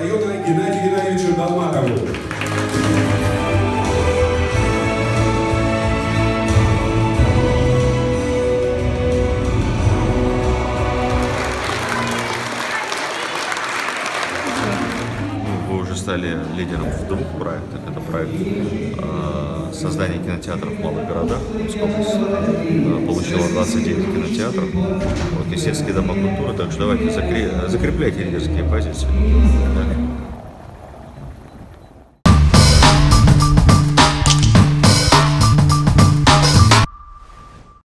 района Геннадию Геннадьевичу Долматову. Вы уже стали лидером в двух проектах. Это проект э, создания кинотеатров в малых городах. Омская область э, получила 29 кинотеатров. Вот, и сельские дома культуры. Так что давайте закре- закрепляйте лидерские позиции. Да.